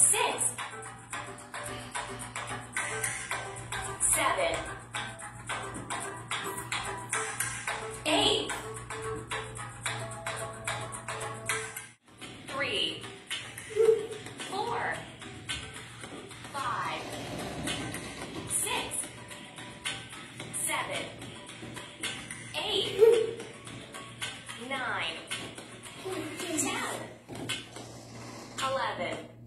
six, seven, eight, three, four, five, six, seven, eight, nine, ten, eleven.